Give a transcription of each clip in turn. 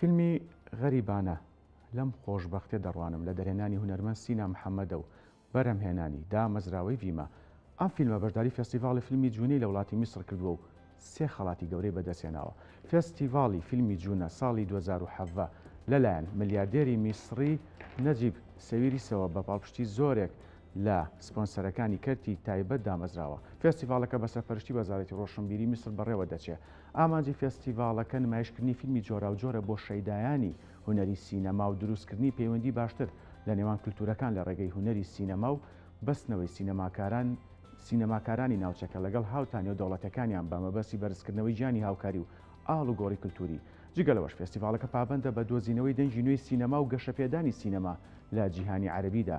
فیلمی غەریبانە لەم خۆشبەختیە دەڕوانم لە دەرهێنانی هونەرمەند سینا محەمەدە و بەرهەمهێنانی، دامەزراوەی ڤیما. ئەم فیلمە بەشداری فێستیڤاڵی فیلمی جوونەی لە وڵاتی میسڕ کردووە و سێ خەڵاتی گەورەی بەدەستهێناوە. فێستیڤاڵی فیلمی جوونە ساڵی دوو هەزار و حەڤدە لەلایەن ملیاردێری میسڕی نەجیب سەویریسەوە بە پاڵپشتی زۆرێک لە سپۆنسەرەکانی کەرتی تایبەت دامەزراوە. فێستیڤاڵەکە بە سەرپەرشتی وەزارەتی ڕۆشنبیری میسڕ بەڕێوەدەچێ. ئامانجی فێستیڤاڵەکە نمایشکردنی فیلمی جۆراوجۆرە بۆ شەیدایانی هونەری سینەما و دروستکردنی پەیوەندی باشتر لە نێوان کلتوورەکان لە ڕێگەی هونەری سینەما و بەستنەوەی سینەماکاران سینەماکارانی ناوچەکە لەگەڵ هاوتا نێودەوڵەتیەکانیان بە مەبەستی بەرزکردنەوەی گیانی هاوکاری و ئاڵوگۆڕی کلتووری جگە لەوەش فێستیڤاڵەکە پابەندە بە دۆزینەوەی دەنگی نوێی سینەما و گەشەپێدانی سینەما لە جیهانی عەرەبیدا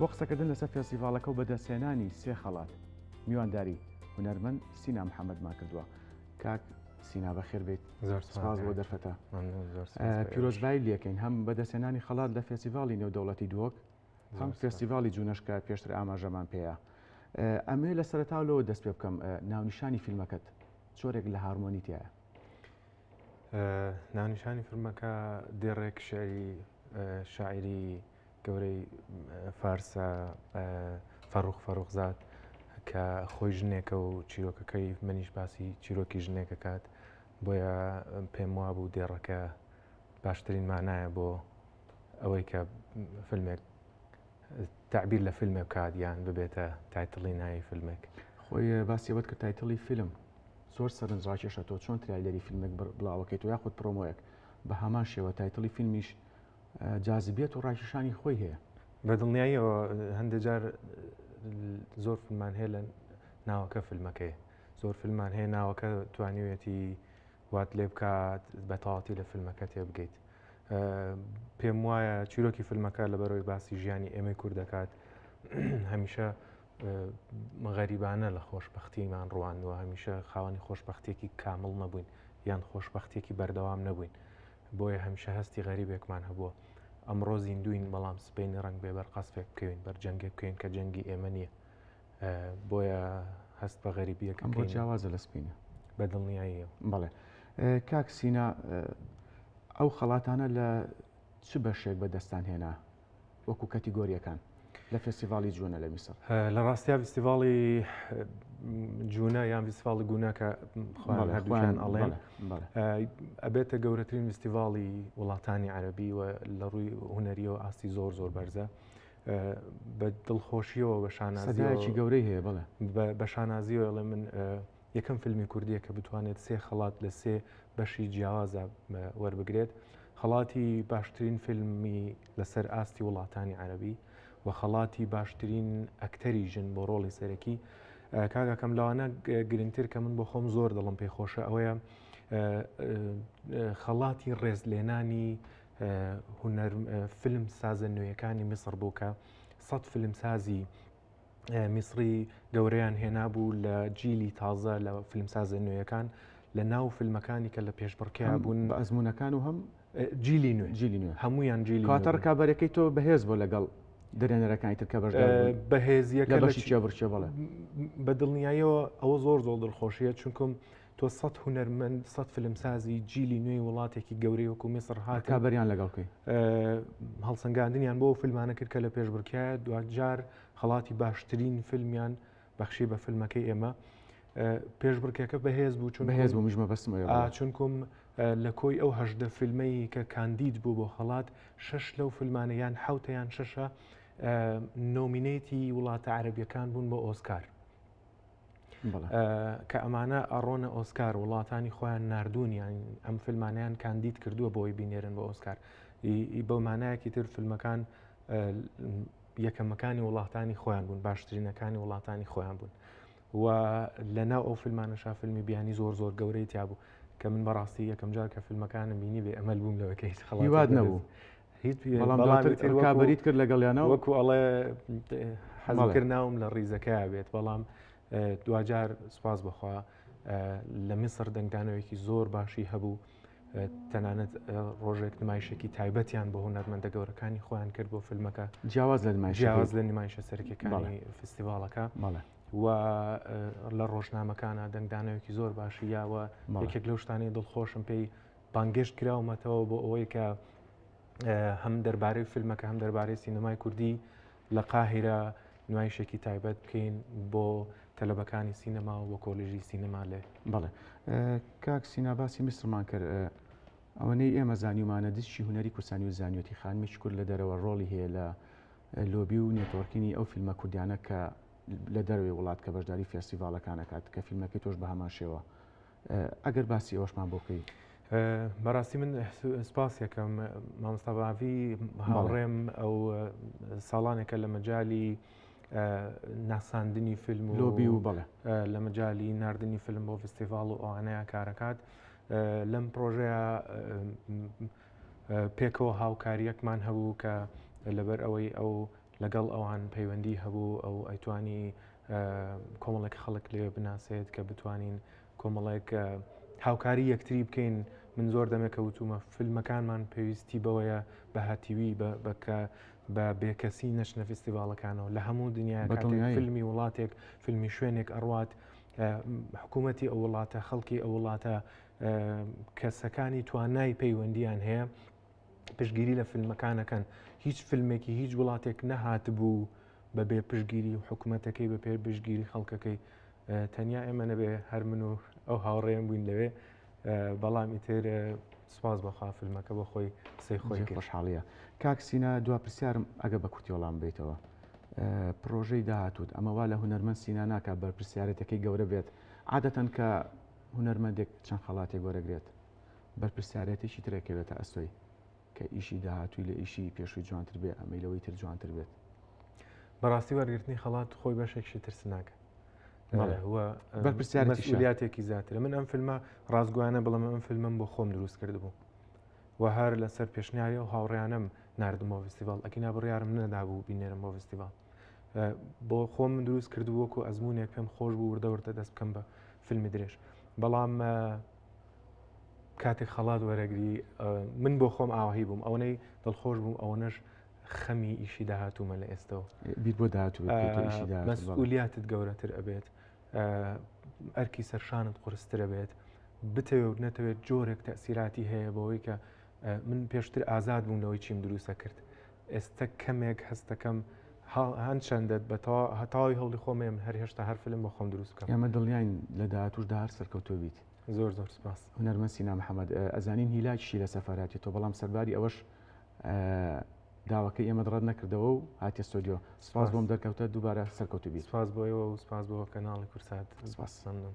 بۆ قسەکردن لەسەر فێستیڤاڵەکە و بەدەستهێنانی سێ خەڵات میوانداری هونەرمەند سینا محەممەدمان کردووە کاک سینا بەخێر بێت زۆرسپاز بۆ دەرفەتە پیرۆزبایی لەکەین هەم بەدەستێنانی خەڵات لە فێستیڤاڵی نێودەوڵەتی دووەک هەم فێستیڤاڵی جوونەشکە پێشتر ئاماژەمان پێەیە ئەمێ لە سەرتاولەوە دەست پێ بکەم ناونیشانی فیلمەکەت چۆرێک لە هارمۆنی تایە ناونیشانی فرمەکە دێڕێک شعری شاعری گەورەی فارسە فەڕوخ فەڕوخزات کە خۆی ژنێکە و چیرۆکەکەی منیش باسی چیرۆکی ژنێکە کات بۆیە پێم وا بوو دێڕەکە باشترین مانایە بۆ ئەوەی کە فیلمێک تەعبیر لە فیلمێک بکات یان ببێتە تایتڵی ناوی فیلمێک خۆی باسی ئەوەت کرد تایتڵی فیلم زۆر سەرنج ڕاکێشە تۆ چۆن ترایلەری فیلمێک بڵاوەکەیت و یاخود پرۆمۆیەک بە هەمان شێوە تایتڵی فیلمیش جاذبیت و ڕاکیشانی خۆی هەیە بە دڵنیاییەوە هەندێک جار زۆر فیلمان هەیە لە ناوەکە فیلمەکەی زۆر فیلمان هەیە ناوەکە توانیوێتی وات لێ بکات بە تەواتی لە فیلمەکە تێبگەیت پێم وایە چیرۆکی فیلمەکە لەبەرەوەی باسی ژیانی ئێمەی کورد دەکات هەمیشە غەریبانە لە خۆشببختیمان ڕوانەوە هەمیشە خاوەنی خۆشببختێکی کامل نەبووین یان خۆشببختێکی بەردەوام نەبووین بۆیە هەمیشە هەستی غەریبێکمان هەبووە ئەمڕۆ زیندوین بەڵام سپینی ڕنگ بێ بەرقاس فێک بکەوین بەر جەنگێ بکەین کە جەنگی ئێمە نییە بۆیە هەست بە غەریبیەکەم بۆ جیاوازە لە سپینە بە دڵنیاییە بەڵێ کاک سینا ئەو خەڵاتانە لە چ بەشێک بە دەستان هێنا وەکو کەتیگۆریەکان لە فستیڤالی جوونە لە میسر لە ڕاستیا فستیڤاڵی جوونە یان فستیڤاڵی گوناکە خوان هەردووان ئەڵێن ئەبێتە گەورەترین فستیڤاڵی وڵاتانی عەربی و لە ڕووی هوەریەوە ئاستی زۆر زۆر بەرزە بە دڵخۆشیەوە بە شانازیەکی گەورەی هەیە بڵێ بە شانازیەوەڵێ من یەکەم فیلمی کوردیە کە بتوانێت سێ خەڵات لە سێ بەشی جیاوازە وەربگرێت خەڵاتی باشترین فیلمی لەسەر ئاستی وڵاتانی عەربی و خەڵاتی باشترین ئەکتەری ژن بۆ ڕۆڵی سەرەکی کاگەکەم لەوانە گرنگتر کە من بۆ خۆم زۆر دڵم پێی خۆشە ئەوەیە خەڵاتی ڕێز لێنانی هونەر فیلم سازە نوێیەکانی میسر بوو کە سەد فیلم سازی میسری گەورەیان هێنابوو لە جیلی تازە لە فیلم سازە نوێیەکان لە ناو فیلمەکانی کە لە پێشبڕکەیان بوون بە ئەزمونونەکان و هەم جیلی نوێ جیلی نوێ هەمویان جیلی کاتە ڕکابەرەکەی تۆ بەهێز بۆ لەگەڵ درێنەرەکانی تر کە بەش بەهێزیەکە بەشی چێبڕچێ بڵێ بە دڵنیایەوە ئەوە زۆر زۆڵ دڵخۆشیە چونکم تۆ سەد هونەرمەند سەد فلمسازی جیلی نوێی وڵاتێکی گەورەی وەکو میسر هات کابریان لەگەڵ بکەیت هەڵسەنگاندنیان بۆ فیلمانە کرد کە لە پێشبڕکایە دوجار خەڵاتی باشترین فیلمیان بەخشی بە فیلمەکەی ئێمە پێشبڕکێکە بەهێز بوو چون بەهێز بوو میژمە بەسم چونکم لە کۆی ئەو هەشدە فیلمەی کە کاندید بوو بۆ خەڵات شش لەو فیلمانە یان حوتیان شەشە نۆمینەتی وڵاتە عەربیەکان بوون بۆ ئۆسکار کە ئەمانە ئەڕۆنە ئۆسکار وڵاتانی خۆیان نردونیان ئەم فیلمانیان کاندید کردووە بۆی بینێرن بە ئۆسکار بە مانایەکی تر فیلمەکان یەکەمەکانی وڵاتانی خۆیان بوون باشترینەکانی وڵاتانی خۆیان بوون و لەناو ئەو فیلمانەشا فیلمی بیانی زۆر زۆر گەورەی تیابوو کە من بەڕاستی یەکەم جار کە فیلمەکانم بینی بێ ئەمەل بووم لەوەکەی خڵات نەبوو بەڵامبریت کرد لەگەڵیانەوە وەکو ئەڵێ حەزکر ناوم لە ڕیزەکە بێت بەڵام دواجار سوپاس بخوا لە میسر دەنگدانەوەیکی زۆر باشی هەبوو تەنانەت ڕۆژێک نمایشێکی تایبەتیان بۆ هونەرمەندە گەورەکانی خۆیان کرد بۆ فیلمەکە جیاواز لە جیاواز لە نمایشە سەرکەکانی فستیڤالەکە و لە ڕۆژنامەکانە دەنگدانەوەیکی زۆر باشی یاوە یەکێک لەو شتانی دڵخۆشم پێی بانگێشت کراومەتەوە بۆ ئەوەی کە هەم دەربارەی فیلمەکە هەم دەربارەی سینەمای کوردی لە قاهرە نمایشێکی تایبەت بکەین بۆ تەلەبەکانی سینەما و کۆلیژی سینەما لێ بڵێ کاک سیناباسی میسرمان کرد ئەوەنەی ئێمە زانیمانە دشی هوەری کوردستانی و زانیوتی خانمیش کورد لە دەرەوە ڕۆڵی هەیە لە لۆبی و نێتۆرکینی ئەو فیلمە کوردیانە کە لە دەروێ وڵات کە بەشداری فێستیڤالەکانەکات کە فیلمەکەی تۆش بە هەمان شێوە ئەگەر باسی ئەوەشمان بۆ بکەی. بەڕاستی من سپاس یەکەم مامۆستاباڤی هاوڕێم ئەو ساڵانێکە لە مەجای ناساندنی فیلم و لۆبی و بەڵێ لە مەجای نردنی فیلم بۆ فستیڤال و ئەوانەیە کارەکات لەم پرۆژەیە پێکەوە هاوکاریەکمان هەبوو کە لەبەر ئەوەی ئەو لەگەڵ ئەوان پەیوەندی هەبوو ئەو ئەیتوانی کۆمەڵێک خەڵک لێ بناسێت کە بتوانین کۆمەڵێک هاوکاری یەکتری بکەین من زۆر دەمێکە وتومە فیلمەکانمان پێویستی بەوەیە بە هاتیوی بەکە بە بێکەسی نەچنە فستیڤالەکانەوە لە هەموو دنیا فیلمی وڵاتێک فیلمی شوێنێک ئەڕات حکوومەتتی ئەو وڵاتە خەڵکی ئەو وڵاتە کەسەکانی توانای پەیوەندیان هەیە پشگیری لە فیلمەکانەکەن هیچ فیلمێکی هیچ وڵاتێک نەهاتبوو بەبێ پشگیری و حکوومەتەکەی بە پێ بشگیری خەڵکەکەی تەنیا ئێمە نەبێ هەر من و ئەو هاوڕێم بووین لەوێ بەڵام ئیتر سپاس بەخوا فیلمەکە بە خۆی قسەی خۆی خۆشحاڵیە کاکسینا دوا پرسیارم ئەگە بە کورتی وەڵام بیتەوە پرۆژەی داهاتوت ئەمە وا لە هوەرمەند سینا ناکە بەرپسیارەتەکەی گەورە بێت عادەتەن کە هوەرمەندێک چەند خەڵاتێک وەرەگرێت بەرپرسیارێتێکی تر ئەکەوێتە ئەستۆی کە ئیشی داهاتووی لە ئیشی پێشووی جوانتر بێ ئەمەی لەوەی تر جوانتر بێت بەڕاستی وەرگرتنی خەڵات خۆی بەشێکشی ترسناکە بەرپرسیارەتێکی زیاترە من ئەم فیلمە ڕازگویانە بڵم ئەم فیلمم بۆ خۆم دروست کرد بوو و هەر لەسەر پێشنیاری و هاوڕیانم نردمەوە فستیڤال ئەکینا بڕیارم نەدابوو بینێرم بۆ فستیڤال بۆ خۆم من دروست کرد وەکو ئەزمونونێک پێم خۆش بوو وردەوردە دەست بکەم بە فیلمی درێژ بەڵام کاتێک خەڵات وەرەگری من بۆ خۆم ئاوهی بووم ئەوەی دڵخۆش بووم ئەوەنەش خەمی ئیشی داهاتوومە لە ئێستەوە بیت بۆ داهاتوولیاتت گەورەتر ئەبێت ئەرکی سەرشانت قرسترە بێت بتەوێت نەتەوێت جۆرێک تەسیراتی هەیە بەوەی کە من پێشتر ئازاد بووم لەوەی چیم دروستە کرد ئێستا کەمێک هەستەکەم هەنچەندەت بە تەواوی هەوڵی خۆمەیەم هەر هێشتا هەر فلم بۆ خۆم دروست بکەم. ئێمە دڵنیاین لە داهاتووشدا هەر سەرکەوتوو بیت. زۆر زۆر سپاس. هونەرمەند سینا محەمەد، ئەزانین هیلاکیشی لە سەفەراتی تۆ، بەڵام سەرباری ئەوەش داواکەی ئێمەت ڕەت نەکردەوە و هاتیە ستۆدیۆ. سپاس بۆم دەرکەوتە، دووبارە سەرکەوتوو بیت. سپاس بۆ ئێوە و سپاس بۆ کەناڵی کورسات. سپاس. مەمنون.